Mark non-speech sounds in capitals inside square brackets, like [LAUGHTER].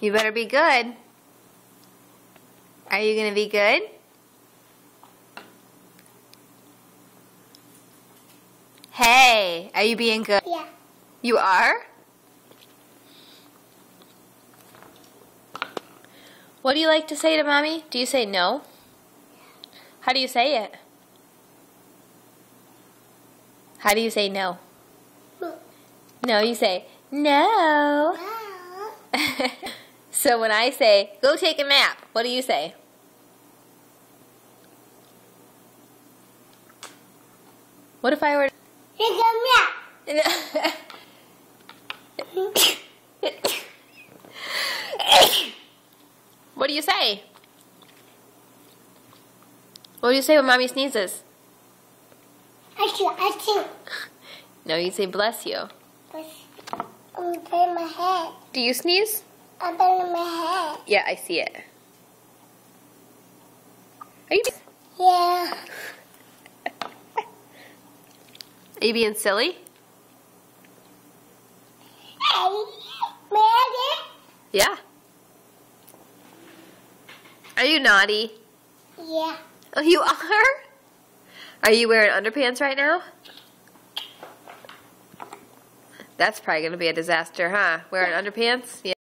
You better be good. Are you going to be good? Hey, are you being good? Yeah. You are? What do you like to say to mommy? Do you say no? How do you say it? How do you say no? No, you say no. Wow. [LAUGHS] so when I say go take a nap, what do you say? What if I were Take a nap. [LAUGHS] what do you say? What do you say when mommy sneezes? I think. No, you say bless you. I'm my head. Do you sneeze? My head. Yeah, I see it. Are you Yeah. are you being silly? Yeah. Are you naughty? Yeah. Oh, you are? Are you wearing underpants right now? That's probably going to be a disaster, huh? Wearing underpants? Yeah.